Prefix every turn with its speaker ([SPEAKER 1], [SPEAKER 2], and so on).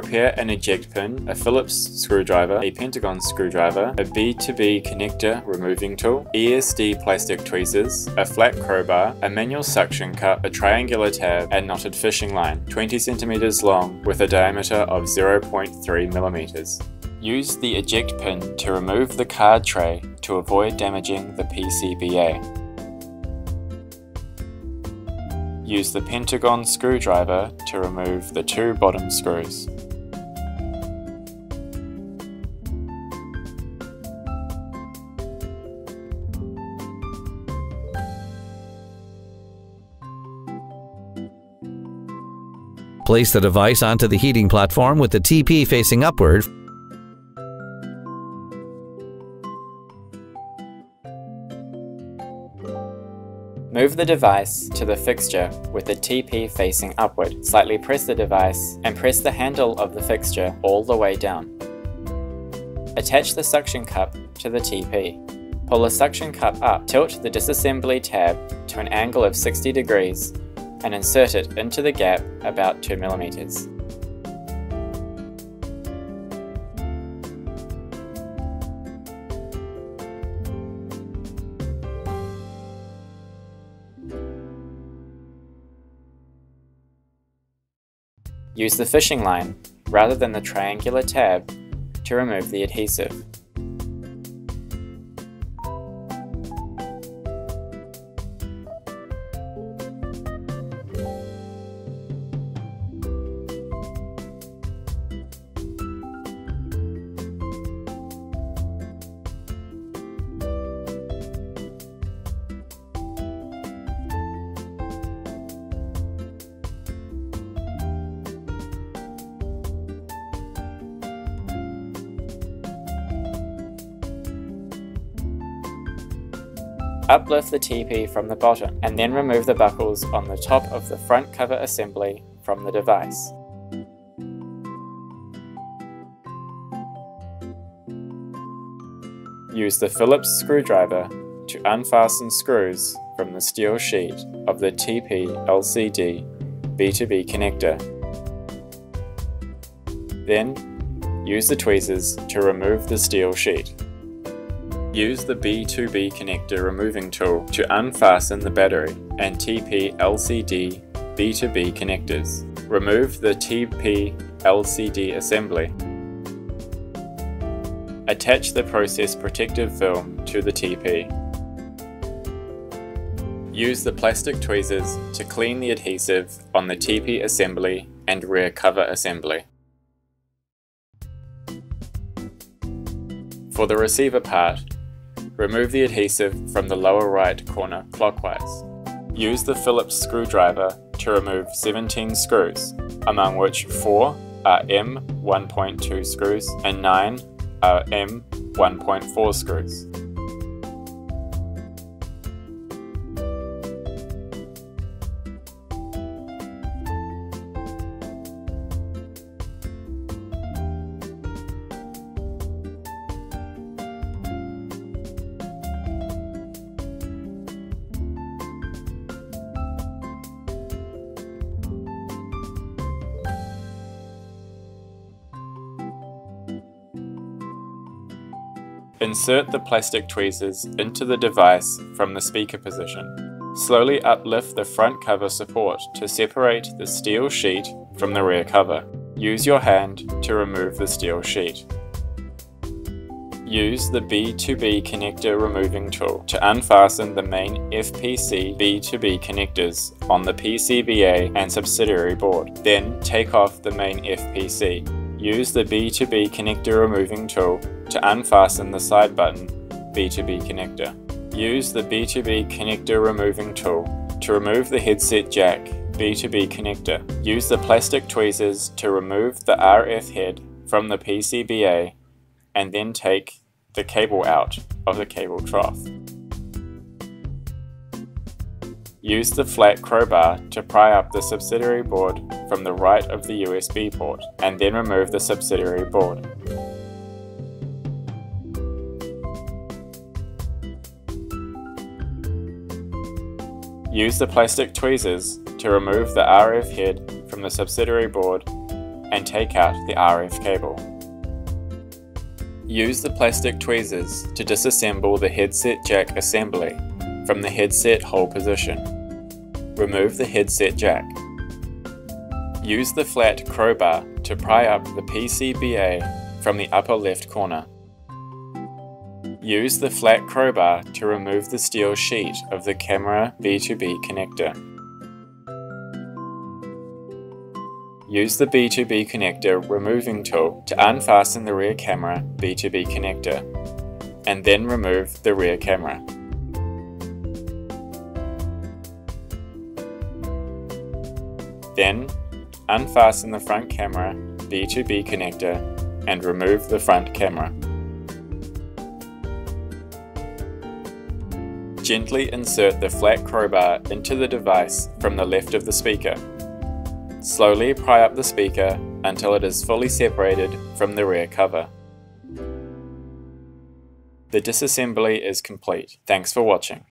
[SPEAKER 1] Prepare an eject pin, a Phillips screwdriver, a pentagon screwdriver, a B2B connector removing tool, ESD plastic tweezers, a flat crowbar, a manual suction cup, a triangular tab, and knotted fishing line, 20 cm long with a diameter of 0.3 mm. Use the eject pin to remove the card tray to avoid damaging the PCBA. Use the pentagon screwdriver to remove the two bottom screws.
[SPEAKER 2] Place the device onto the heating platform with the TP facing upward.
[SPEAKER 1] Move the device to the fixture with the TP facing upward. Slightly press the device and press the handle of the fixture all the way down. Attach the suction cup to the TP. Pull the suction cup up, tilt the disassembly tab to an angle of 60 degrees and insert it into the gap about 2 millimeters. Use the fishing line, rather than the triangular tab, to remove the adhesive. Uplift the TP from the bottom and then remove the buckles on the top of the front cover assembly from the device. Use the Phillips screwdriver to unfasten screws from the steel sheet of the TP LCD B2B connector. Then, use the tweezers to remove the steel sheet. Use the B2B connector removing tool to unfasten the battery and TP LCD B2B connectors. Remove the TP LCD assembly. Attach the process protective film to the TP. Use the plastic tweezers to clean the adhesive on the TP assembly and rear cover assembly. For the receiver part, Remove the adhesive from the lower right corner clockwise. Use the Phillips screwdriver to remove 17 screws, among which 4 are M1.2 screws and 9 are M1.4 screws. Insert the plastic tweezers into the device from the speaker position. Slowly uplift the front cover support to separate the steel sheet from the rear cover. Use your hand to remove the steel sheet. Use the B2B connector removing tool to unfasten the main FPC B2B connectors on the PCBA and subsidiary board. Then take off the main FPC. Use the B2B connector removing tool to unfasten the side button B2B connector. Use the B2B connector removing tool to remove the headset jack B2B connector. Use the plastic tweezers to remove the RF head from the PCBA and then take the cable out of the cable trough. Use the flat crowbar to pry up the subsidiary board from the right of the USB port, and then remove the subsidiary board. Use the plastic tweezers to remove the RF head from the subsidiary board and take out the RF cable. Use the plastic tweezers to disassemble the headset jack assembly from the headset hole position. Remove the headset jack. Use the flat crowbar to pry up the PCBA from the upper left corner. Use the flat crowbar to remove the steel sheet of the camera B2B connector. Use the B2B connector removing tool to unfasten the rear camera B2B connector, and then remove the rear camera. Then, unfasten the front camera B2B connector and remove the front camera. Gently insert the flat crowbar into the device from the left of the speaker. Slowly pry up the speaker until it is fully separated from the rear cover. The disassembly is complete. Thanks for watching.